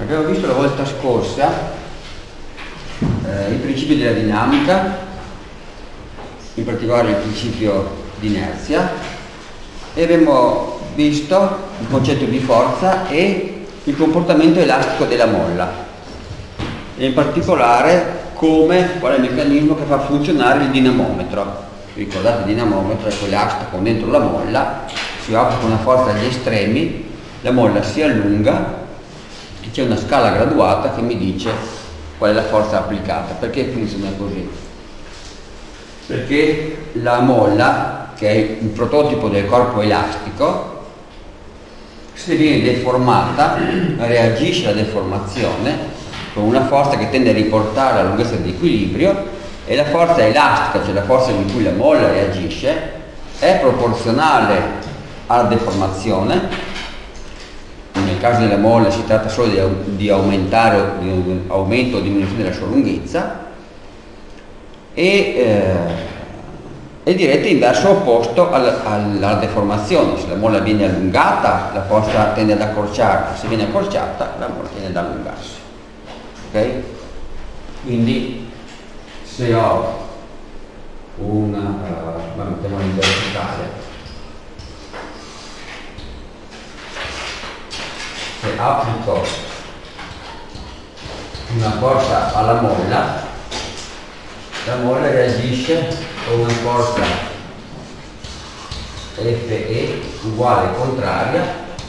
Abbiamo visto la volta scorsa eh, i principi della dinamica, in particolare il principio di inerzia, e abbiamo visto il concetto di forza e il comportamento elastico della molla, e in particolare come, qual è il meccanismo che fa funzionare il dinamometro. Ricordate il dinamometro è quell'elastico dentro la molla, si apre con una forza agli estremi, la molla si allunga c'è una scala graduata che mi dice qual è la forza applicata. Perché funziona così? Perché la molla, che è il prototipo del corpo elastico, se viene deformata, reagisce alla deformazione con una forza che tende a riportare la lunghezza di equilibrio e la forza elastica, cioè la forza in cui la molla reagisce, è proporzionale alla deformazione nel caso della molla si tratta solo di, di aumentare di aumento o diminuzione della sua lunghezza e eh, è diretta in verso opposto al, alla deformazione se la molla viene allungata la forza tende ad accorciarsi se viene accorciata la molla tende ad allungarsi ok? quindi se ho una uh, mettiamo in verticale se applico una forza alla molla, la molla reagisce con una forza Fe uguale contraria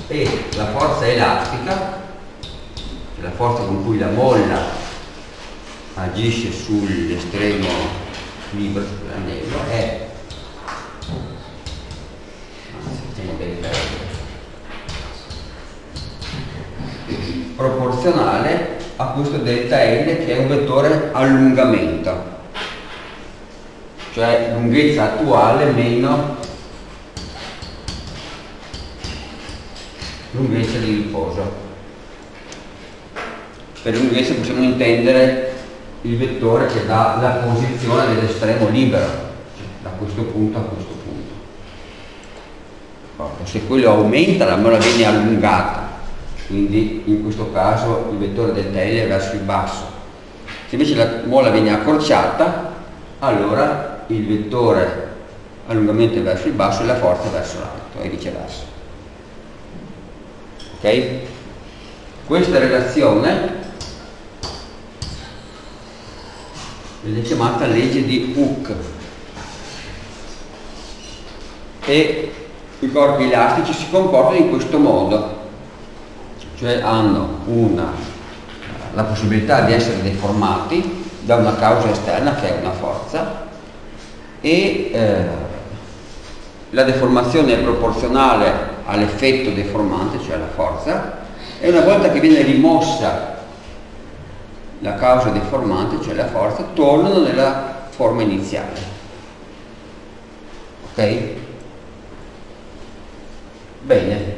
e la forza elastica, la forza con cui la molla agisce sull'estremo libero sull'anello è proporzionale a questo delta L che è un vettore allungamento, cioè lunghezza attuale meno lunghezza di riposo. Per lunghezza possiamo intendere il vettore che dà la posizione dell'estremo libero, cioè da questo punto a questo punto. Se quello aumenta la mola viene allungata, quindi in questo caso il vettore del tail è verso il basso. Se invece la molla viene accorciata, allora il vettore allungamento è verso il basso e la forza è verso l'alto e viceversa. Ok? Questa relazione viene chiamata legge di Hooke e i corpi elastici si comportano in questo modo cioè hanno una, la possibilità di essere deformati da una causa esterna che è una forza e eh, la deformazione è proporzionale all'effetto deformante, cioè alla forza, e una volta che viene rimossa la causa deformante, cioè la forza, tornano nella forma iniziale. Ok? Bene,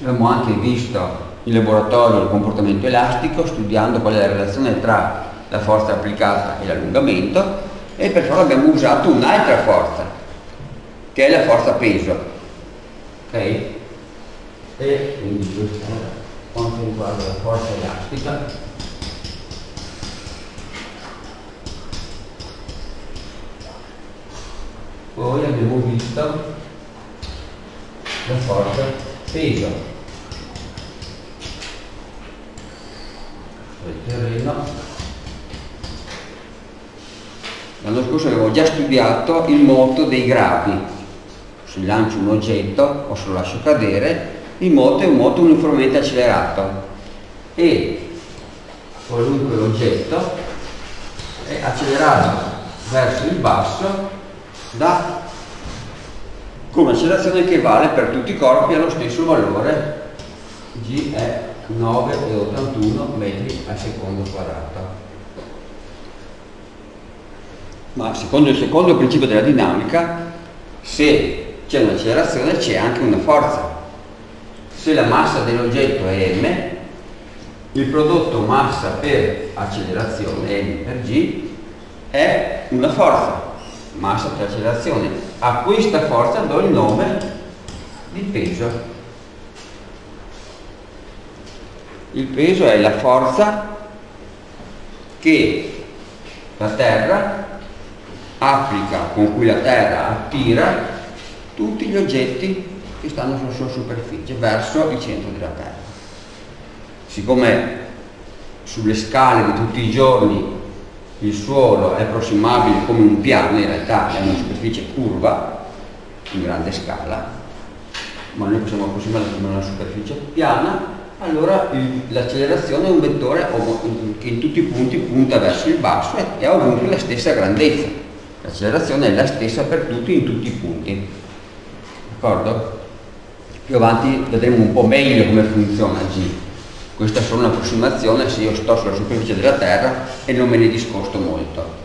abbiamo anche visto in laboratorio il comportamento elastico studiando qual è la relazione tra la forza applicata e l'allungamento e per farlo abbiamo usato un'altra forza che è la forza peso. Ok? e quindi questa quanto riguarda la forza elastica. Poi abbiamo visto la forza peso del terreno. L'anno scorso avevo già studiato il moto dei gravi. Se lancio un oggetto o se lo lascio cadere, il moto è un moto uniformemente accelerato e qualunque oggetto è accelerato verso il basso da come accelerazione che vale per tutti i corpi allo stesso valore G 9,81 metri al secondo quadrato. Ma secondo il secondo principio della dinamica, se c'è un'accelerazione c'è anche una forza. Se la massa dell'oggetto è m, il prodotto massa per accelerazione m per g è una forza, massa per accelerazione. A questa forza do il nome di peso. Il peso è la forza che la Terra applica, con cui la Terra attira tutti gli oggetti che stanno sulla sua superficie verso il centro della Terra. Siccome sulle scale di tutti i giorni il suolo è approssimabile come un piano, in realtà è una superficie curva, in grande scala, ma noi possiamo approssimare come una superficie piana, allora l'accelerazione è un vettore che in tutti i punti punta verso il basso e ha ovunque la stessa grandezza. L'accelerazione è la stessa per tutti in tutti i punti. D'accordo? Più avanti vedremo un po' meglio come funziona G. Questa è solo un'approssimazione se io sto sulla superficie della Terra e non me ne discosto molto.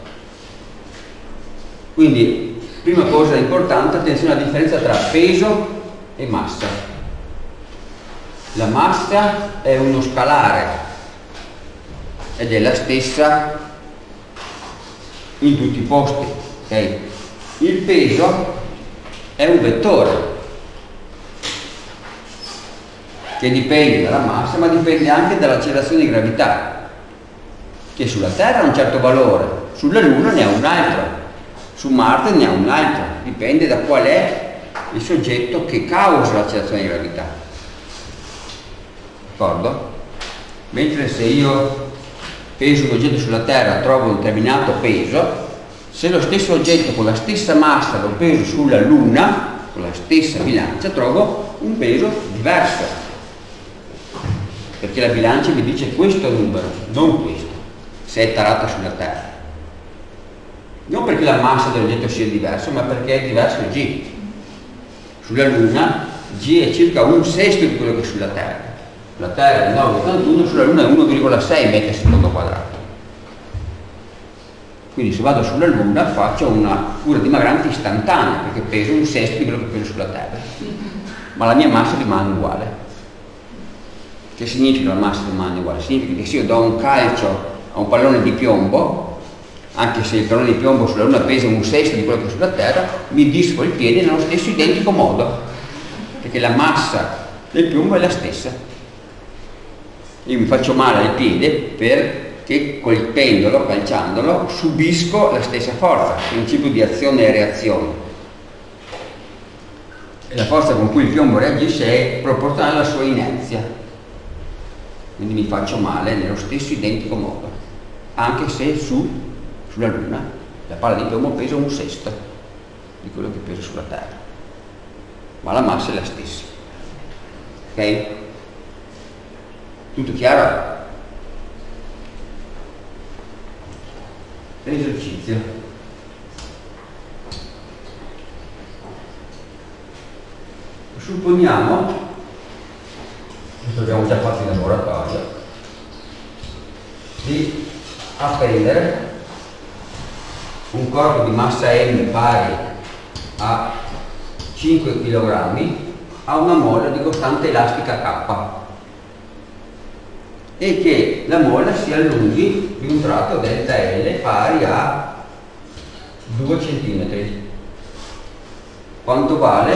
Quindi, prima cosa importante, attenzione alla differenza tra peso e massa. La massa è uno scalare ed è la stessa in tutti i posti. Okay? Il peso è un vettore che dipende dalla massa ma dipende anche dall'accelerazione di gravità che sulla Terra ha un certo valore, sulla Luna ne ha un altro, su Marte ne ha un altro, dipende da qual è il soggetto che causa l'accelerazione di gravità. D'accordo? Mentre se io peso un oggetto sulla Terra trovo un determinato peso, se lo stesso oggetto con la stessa massa lo peso sulla Luna, con la stessa bilancia, trovo un peso diverso. Perché la bilancia mi dice questo numero, non questo, se è tarata sulla Terra. Non perché la massa dell'oggetto sia diversa, ma perché è diverso il G sulla Luna G è circa un sesto di quello che è sulla Terra. La Terra è 9,81, sulla Luna è 1,6 metri al secondo quadrato. Quindi se vado sulla Luna faccio una cura dimagrante istantanea perché peso un sesto di quello che peso sulla Terra. Ma la mia massa rimane uguale. Che significa la massa rimane uguale? Significa che se io do un calcio a un pallone di piombo, anche se il pallone di piombo sulla Luna pesa un sesto di quello che è sulla Terra, mi disfo il piede nello stesso identico modo, perché la massa del piombo è la stessa. Io mi faccio male al piede perché colpendolo, calciandolo, subisco la stessa forza, principio di azione e reazione. E la forza con cui il piombo reagisce è proporzionale alla sua inerzia. Quindi mi faccio male nello stesso identico modo, anche se su sulla Luna la palla di piombo pesa un sesto di quello che pesa sulla Terra, ma la massa è la stessa. Ok? Tutto chiaro? Esercizio. Supponiamo, questo abbiamo già fatto in laboratorio, di apprendere un corpo di massa M pari a 5 kg ha una molla di costante elastica K e che la molla si allunghi di un tratto delta L pari a 2 cm. Quanto vale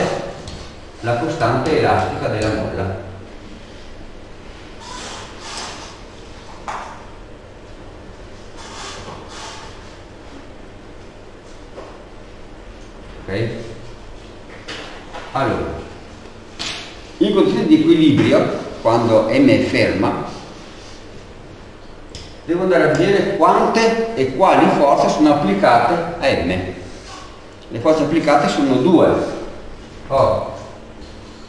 la costante elastica della molla? ok? Allora, in condizioni di equilibrio, quando m è ferma, devo andare a vedere quante e quali forze sono applicate a m. Le forze applicate sono due. Ho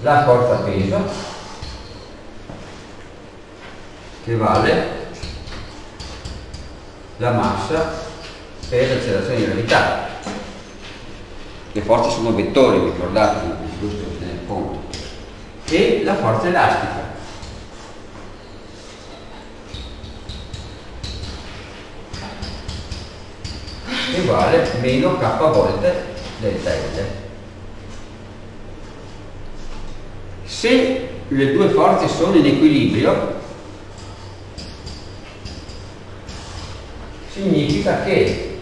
la forza peso, che vale la massa per l'accelerazione di gravità le forze sono vettori, ricordate, giusto tenere conto, e la forza elastica. Vale meno k volte delta L. Se le due forze sono in equilibrio, significa che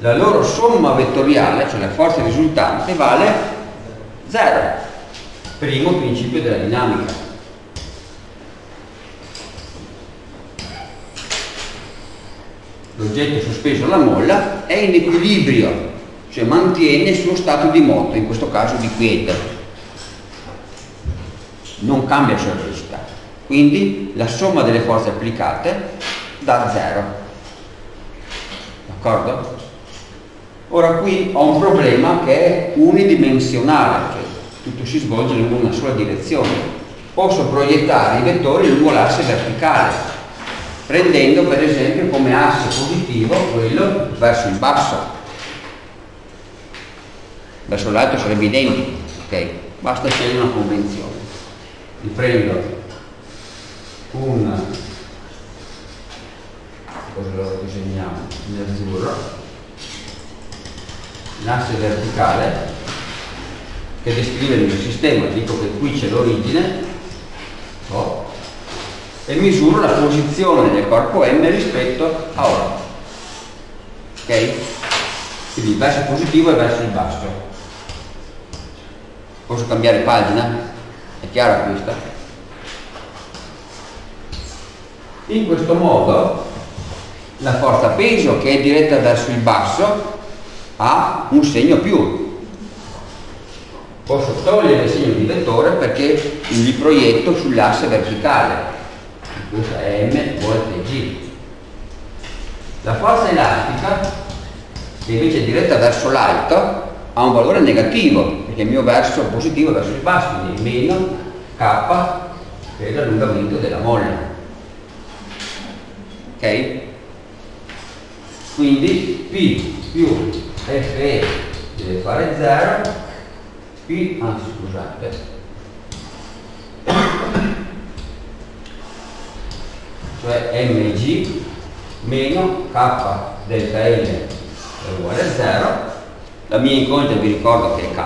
la loro somma vettoriale, cioè la forza risultante, vale 0. Primo principio della dinamica. L'oggetto sospeso alla molla è in equilibrio, cioè mantiene il suo stato di moto, in questo caso di quiete. Non cambia sua velocità. Quindi la somma delle forze applicate dà zero. D'accordo? Ora qui ho un problema che è unidimensionale, cioè tutto si svolge in una sola direzione. Posso proiettare i vettori lungo l'asse verticale, prendendo per esempio come asse positivo quello verso il basso. Verso l'alto sarebbe identico, ok? Basta scegliere una convenzione. Mi prendo un cosa lo disegniamo nell'azzurro l'asse verticale che descrive il mio sistema, dico che qui c'è l'origine oh, e misuro la posizione del corpo M rispetto a ora. Ok? Quindi verso positivo e verso il basso. Posso cambiare pagina? È chiara questa? In questo modo la forza peso che è diretta verso il basso ha un segno più. Posso togliere il segno di vettore perché li proietto sull'asse verticale. M volte G. La forza elastica, che invece è diretta verso l'alto, ha un valore negativo, perché il mio verso positivo è verso il basso, quindi meno K è l'allungamento della molla. Ok? Quindi P più FE deve fare 0 P, anzi scusate cioè mg meno k delta L è uguale a 0 la mia incognita vi ricordo che è k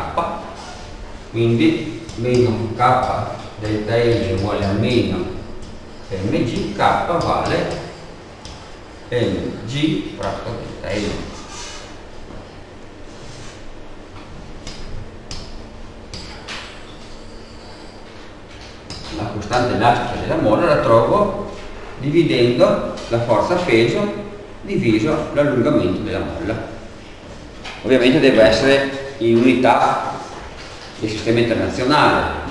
quindi meno k delta L uguale a meno mg k vale mg fratto delta L. La costante elastica della molla la trovo dividendo la forza peso diviso l'allungamento della molla. Ovviamente deve essere in unità del sistema internazionale,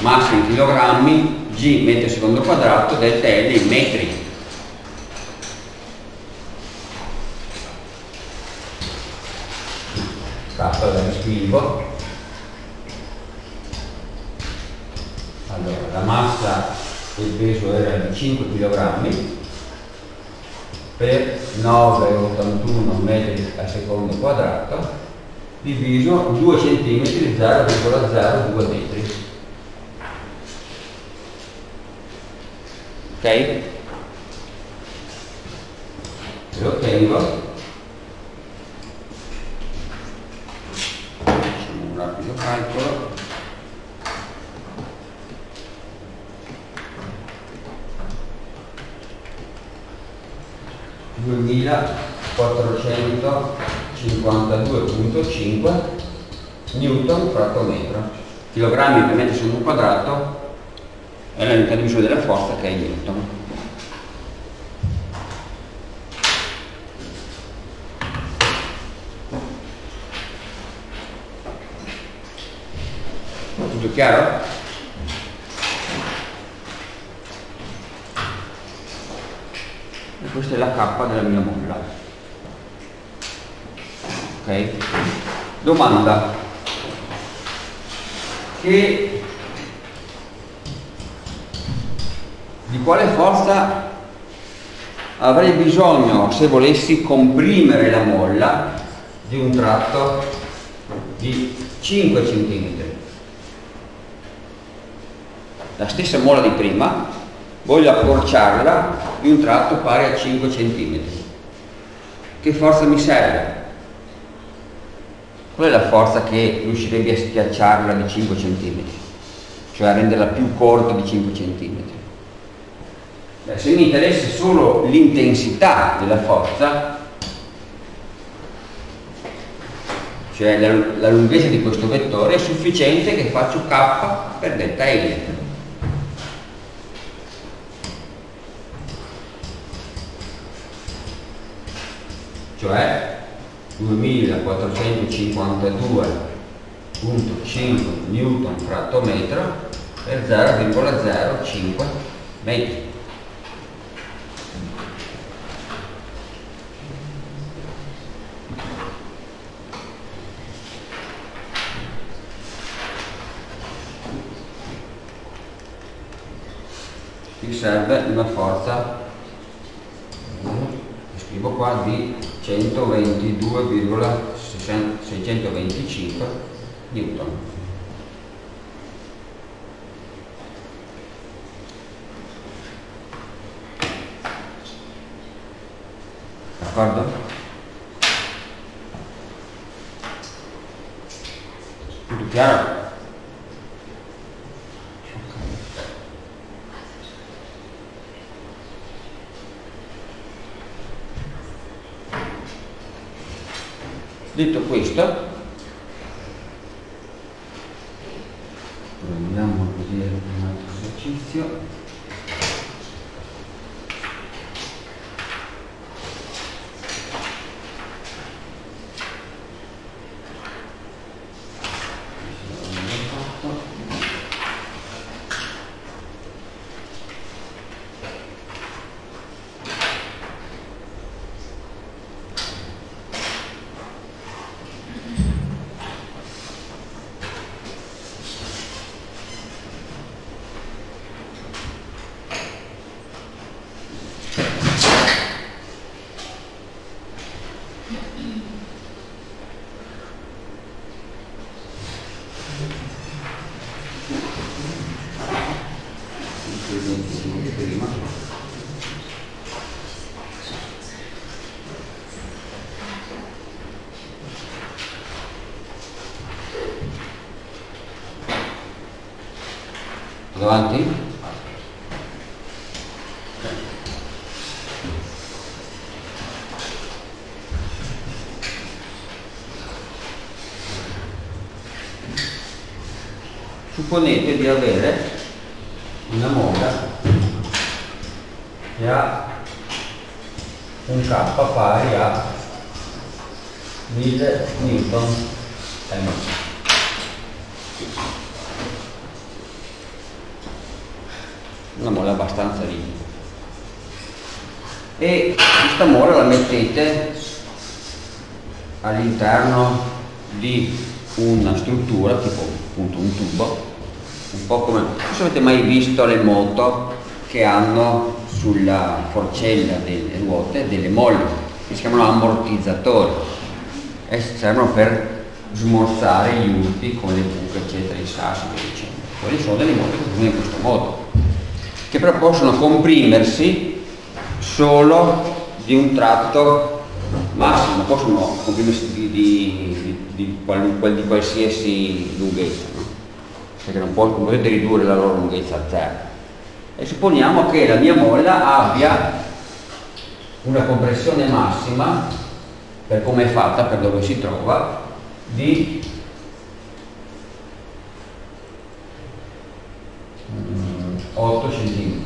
massa in chilogrammi, G metri secondo quadrato, delta L in metri. Scappa la scrivo allora la massa del peso era di 5 kg per 9,81 metri al secondo quadrato diviso 2 cm 0,02 metri ok? e ottengo facciamo un rapido calcolo 2452.5 newton fratto metro chilogrammi metro su un quadrato è l'unità di misura della forza che è newton tutto chiaro? Questa è la K della mia molla. Ok? Domanda. Che di quale forza avrei bisogno se volessi comprimere la molla di un tratto di 5 cm la stessa molla di prima voglio accorciarla di un tratto pari a 5 cm. Che forza mi serve? Qual è la forza che riuscirebbe a schiacciarla di 5 cm? Cioè a renderla più corta di 5 cm? Beh, se mi interessa solo l'intensità della forza, cioè la, la lunghezza di questo vettore è sufficiente che faccio k per delta L. Cioè 2452.5 newton fratto metro per 0,05 metri. Qui serve una forza, scrivo qua, di 122,625 newton. d'accordo? Tutto chiaro? Detto questo, proviamo a vedere un altro esercizio. Supponete di avere una mola che ha un K pari a 1000 newton al metro. Una mola abbastanza liquida. E questa mola la mettete all'interno di una struttura tipo appunto un tubo un po' come, non so se avete mai visto le moto che hanno sulla forcella delle ruote delle molle che si chiamano ammortizzatori e servono per smorzare gli urti con le buche eccetera, i sassi e dicendo. Quelli sono delle molte che funzionano in questo modo che però possono comprimersi solo di un tratto massimo, possono comprimersi di, di, di, di, qualsiasi lunghezza perché non, può, non potete ridurre la loro lunghezza a zero. E supponiamo che la mia molla abbia una compressione massima, per come è fatta, per dove si trova, di 8 cm.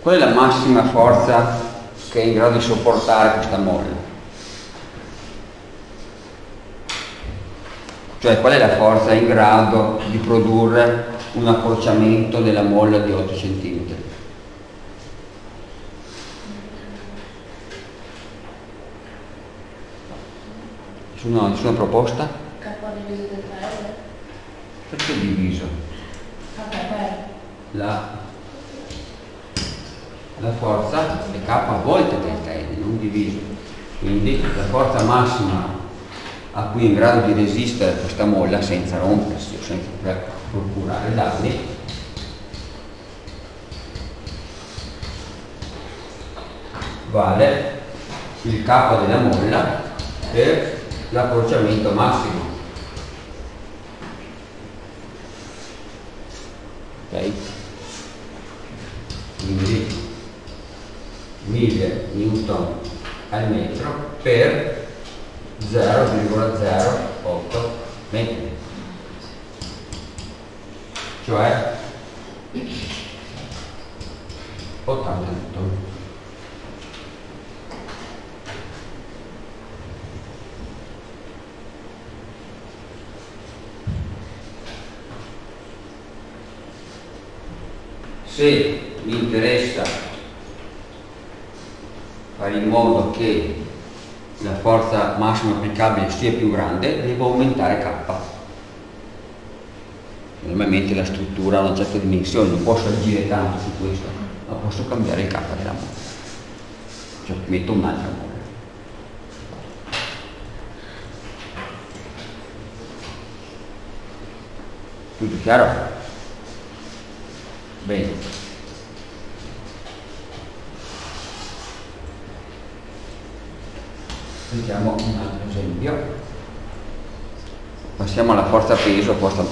Qual è la massima forza che è in grado di sopportare questa molla? cioè qual è la forza in grado di produrre un accorciamento della molla di 8 cm. Nessuna, nessuna proposta? Perché diviso? La, la forza è K volte delta L, non diviso. Quindi la forza massima a cui è in grado di resistere questa molla senza rompersi o senza procurare danni vale il capo della molla per l'accorciamento massimo ok quindi 1000 newton al metro per 0,08 metri. Cioè 80 newton. Se mi interessa fare in modo che la forza massima applicabile sia più grande, devo aumentare K. Normalmente la struttura ha una certa dimensione, non posso agire tanto su questo, ma posso cambiare il K della molla. Cioè metto un'altra molla. Tutto chiaro? Bene. Vediamo un altro esempio. Passiamo alla forza peso, forza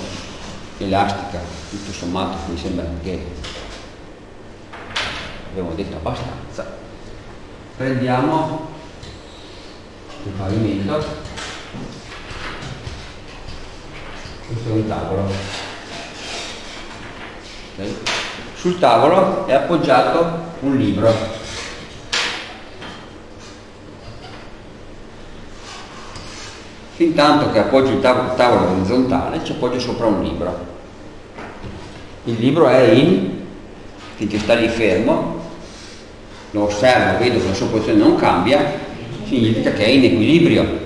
elastica, tutto sommato mi sembra che abbiamo detto abbastanza. Prendiamo il pavimento, questo è un tavolo. Sul tavolo è appoggiato un libro fin tanto che appoggio il tavolo, tavolo orizzontale ci appoggio sopra un libro. Il libro è in, finché sta lì fermo, lo osservo, vedo che la sua posizione non cambia, significa che è in equilibrio.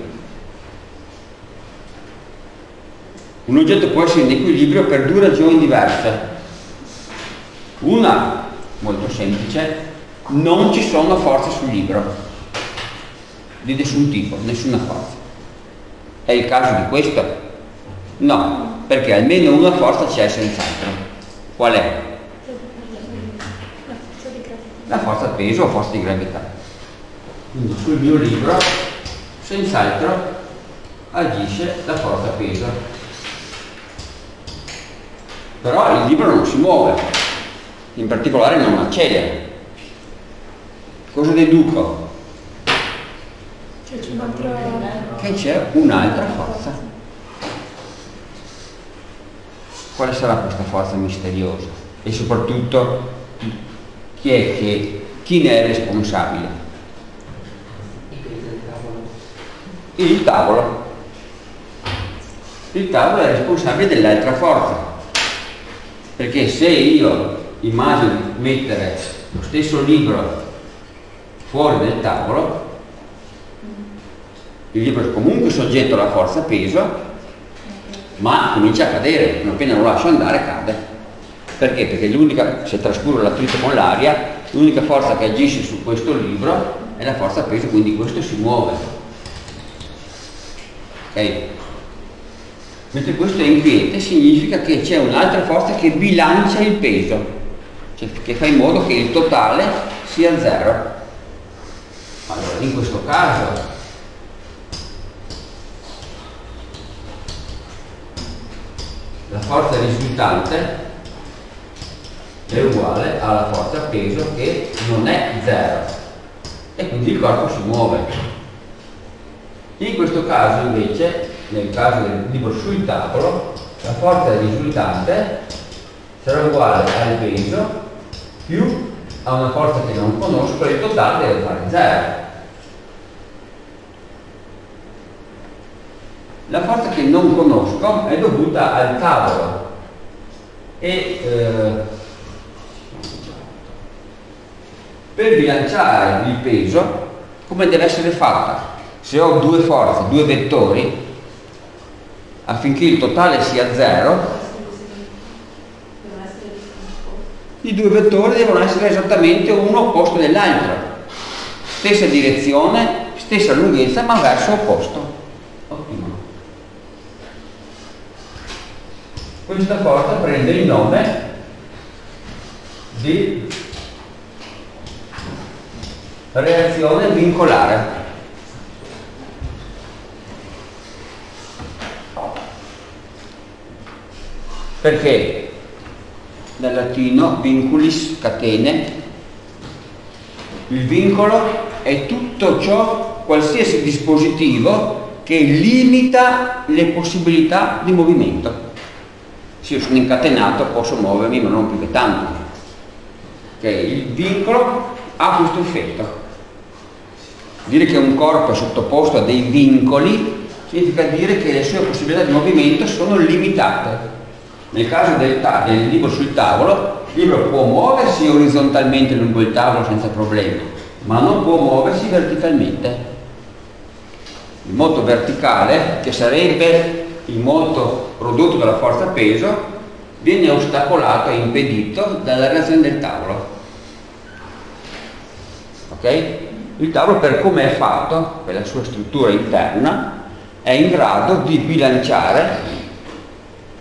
Un oggetto può essere in equilibrio per due ragioni diverse. Una, molto semplice, non ci sono forze sul libro, di nessun tipo, nessuna forza. È il caso di questo? No, perché almeno una forza c'è senz'altro. Qual è? La forza peso o forza di gravità. Quindi sul mio libro senz'altro agisce la forza peso. Però il libro non si muove, in particolare non accelera. Cosa deduco? Che c'è un'altra forza. Quale sarà questa forza misteriosa? E soprattutto chi è che, chi ne è responsabile? Il tavolo. Il tavolo è responsabile dell'altra forza. Perché se io immagino di mettere lo stesso libro fuori del tavolo, il libro è comunque soggetto alla forza peso, ma comincia a cadere, non appena lo lascio andare cade. Perché? Perché l'unica, se trascuro l'attrito con l'aria, l'unica forza che agisce su questo libro è la forza peso, quindi questo si muove. Ok? Mentre questo è inquiete significa che c'è un'altra forza che bilancia il peso, cioè che fa in modo che il totale sia zero. Allora, in questo caso forza risultante è uguale alla forza peso che non è zero e quindi il corpo si muove. In questo caso invece, nel caso del libro sul tavolo, la forza risultante sarà uguale al peso più a una forza che non conosco e il totale deve fare zero. La forza che non conosco è dovuta al tavolo e eh, per bilanciare il peso come deve essere fatta? Se ho due forze, due vettori, affinché il totale sia zero, i due vettori devono essere esattamente uno opposto dell'altro, stessa direzione, stessa lunghezza ma verso opposto. Questa cosa prende il nome di reazione vincolare. Perché dal latino vinculis catene, il vincolo è tutto ciò, qualsiasi dispositivo che limita le possibilità di movimento. Se io sono incatenato posso muovermi ma non più che tanto. Okay? Il vincolo ha questo effetto. Dire che un corpo è sottoposto a dei vincoli significa dire che le sue possibilità di movimento sono limitate. Nel caso del, del libro sul tavolo, il libro può muoversi orizzontalmente lungo il tavolo senza problemi, ma non può muoversi verticalmente. Il moto verticale, che sarebbe il moto prodotto dalla forza peso, viene ostacolato e impedito dalla reazione del tavolo. Ok? Il tavolo per come è fatto, per la sua struttura interna, è in grado di bilanciare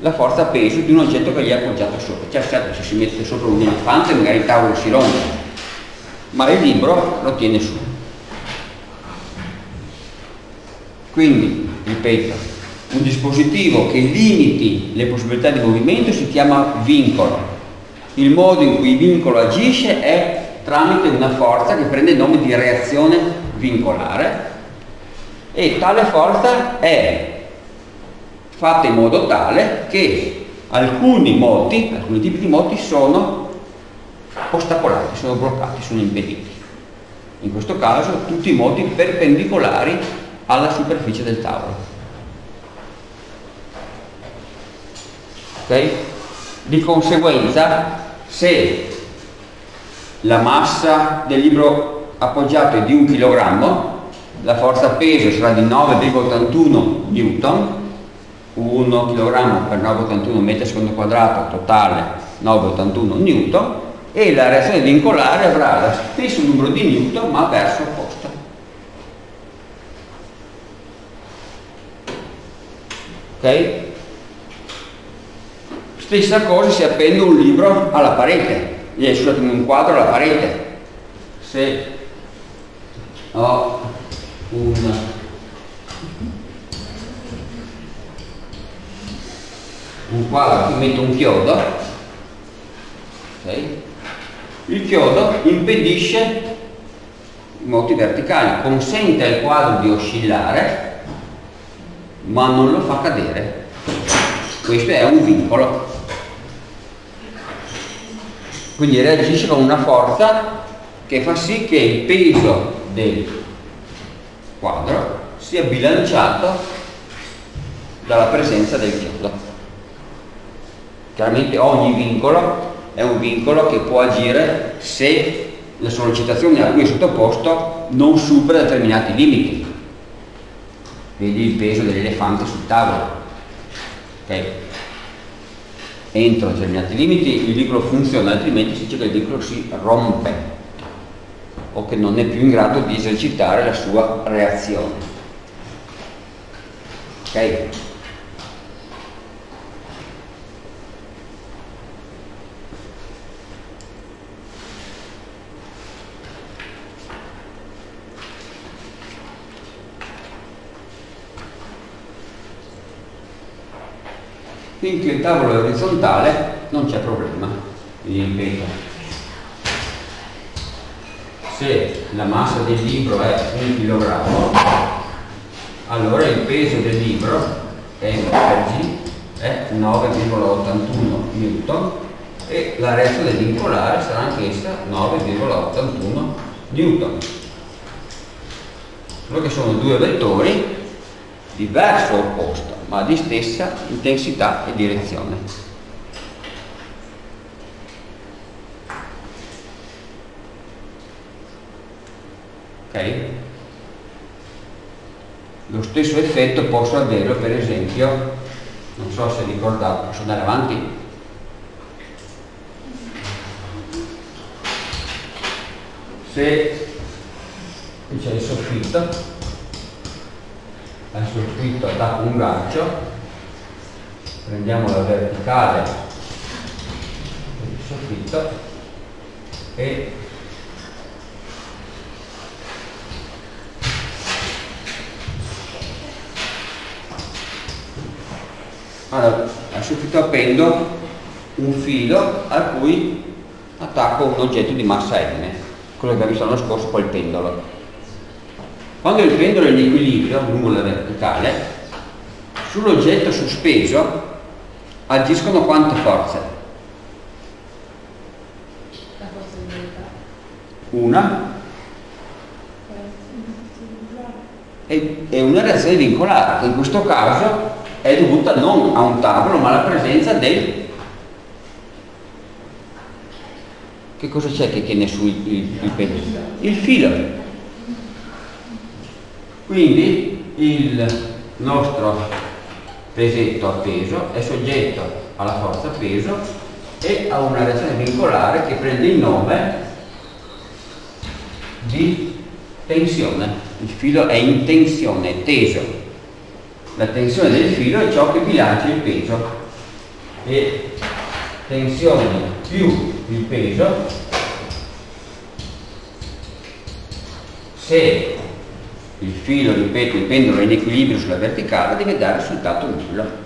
la forza peso di un oggetto che gli è appoggiato sopra. Cioè certo se si mette sopra un elefante magari il tavolo si rompe, ma il libro lo tiene su. Quindi, ripeto, un dispositivo che limiti le possibilità di movimento si chiama vincolo. Il modo in cui il vincolo agisce è tramite una forza che prende il nome di reazione vincolare e tale forza è fatta in modo tale che alcuni moti, alcuni tipi di moti sono ostacolati, sono bloccati, sono impediti. In questo caso tutti i moti perpendicolari alla superficie del tavolo. Okay? Di conseguenza, se la massa del libro appoggiato è di un chilogrammo, la forza peso sarà di 9,81 newton 1 kg per 9,81 metri secondo quadrato totale 9,81 newton e la reazione vincolare avrà lo stesso numero di newton ma verso opposto. Ok? Stessa cosa se appendo un libro alla parete, gli è un quadro alla parete. Se ho un un quadro che metto un chiodo, okay? il chiodo impedisce i moti verticali, consente al quadro di oscillare, ma non lo fa cadere. Questo è un vincolo. Quindi reagisce con una forza che fa sì che il peso del quadro sia bilanciato dalla presenza del chiodo. Chiaramente ogni vincolo è un vincolo che può agire se la sollecitazione a cui è sottoposto non supera determinati limiti. Vedi il peso dell'elefante sul tavolo. Okay. Entro determinati limiti il vincolo funziona, altrimenti si dice che il vincolo si rompe o che non è più in grado di esercitare la sua reazione. Okay. Finché il tavolo è orizzontale non c'è problema. Quindi ripeto se la massa del libro è un chilogrammo allora il peso del libro m per g è 9,81 newton e la reazione vincolare sarà anch'essa 9,81 newton. Solo che sono due vettori di verso opposto ma di stessa intensità e direzione. Ok? Lo stesso effetto posso averlo per esempio, non so se ricordate, posso andare avanti? Se c'è il soffitto al soffitto attacco un gancio prendiamo la verticale. Del soffitto e allora, al soffitto appendo un filo a cui attacco un oggetto di massa n quello che abbiamo visto l'anno scorso col pendolo Quando il pendolo è in equilibrio lungo la verticale, sull'oggetto sospeso agiscono quante forze? La forza di verità. Una e una reazione vincolare, che in questo caso è dovuta non a un tavolo ma alla presenza del... Che cosa c'è che tiene su il, il, il pendolo? Il filo. Quindi il nostro pesetto appeso è soggetto alla forza peso e a una reazione vincolare che prende il nome di tensione il filo è in tensione, è teso. La tensione del filo è ciò che bilancia il peso e tensione più il peso se il filo, ripeto, il pendolo è in equilibrio sulla verticale deve dare risultato nullo.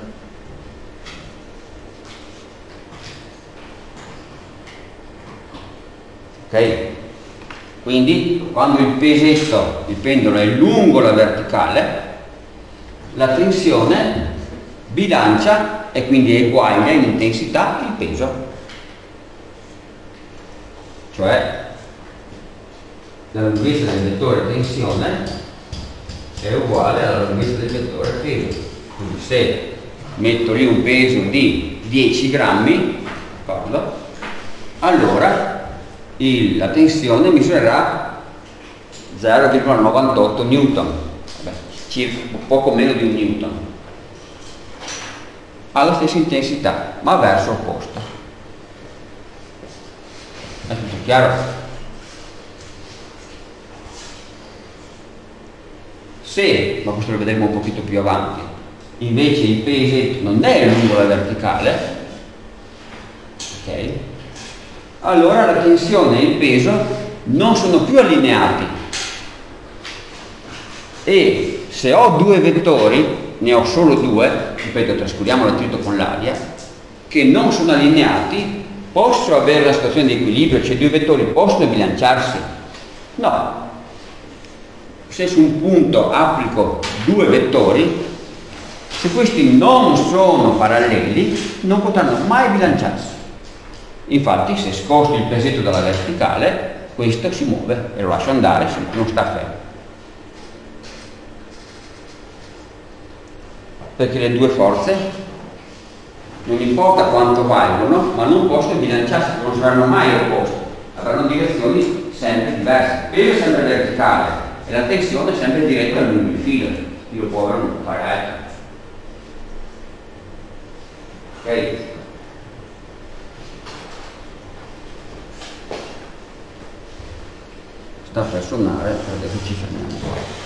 Ok? Quindi quando il pesetto, il pendolo è lungo la verticale, la tensione bilancia e quindi eguaglia in intensità il peso. Cioè la lunghezza del vettore tensione è uguale alla lunghezza del vettore peso. Quindi se metto lì un peso di 10 grammi, allora il, la tensione misurerà 0,98 newton, Vabbè, circa poco meno di un newton, ha la stessa intensità, ma verso opposto. È tutto chiaro? Se, ma questo lo vedremo un pochino più avanti, invece il peso non è lungo la verticale, ok? allora la tensione e il peso non sono più allineati e se ho due vettori, ne ho solo due, ripeto trascuriamo l'attrito con l'aria, che non sono allineati, posso avere la situazione di equilibrio, cioè due vettori possono bilanciarsi? No. Se su un punto applico due vettori, se questi non sono paralleli, non potranno mai bilanciarsi. Infatti se sposto il pesetto dalla verticale, questo si muove e lo lascio andare, non sta fermo. Perché le due forze, non importa quanto valgono, ma non possono bilanciarsi, non saranno mai opposte, avranno direzioni sempre diverse. Peso sempre verticale e la tensione è sempre diretta lungo il filo. Io può avere un parallelo. Ok? sta per suonare adesso ci fermiamo